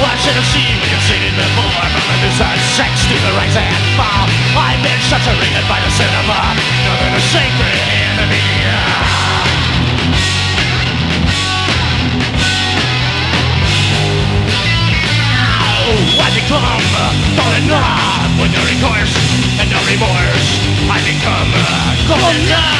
the sea, we have seen it before From the news sex to the rise and fall I've been saturated by the cinema. Nothing is sacred enemy I become falling numb with no recourse and no remorse. I become falling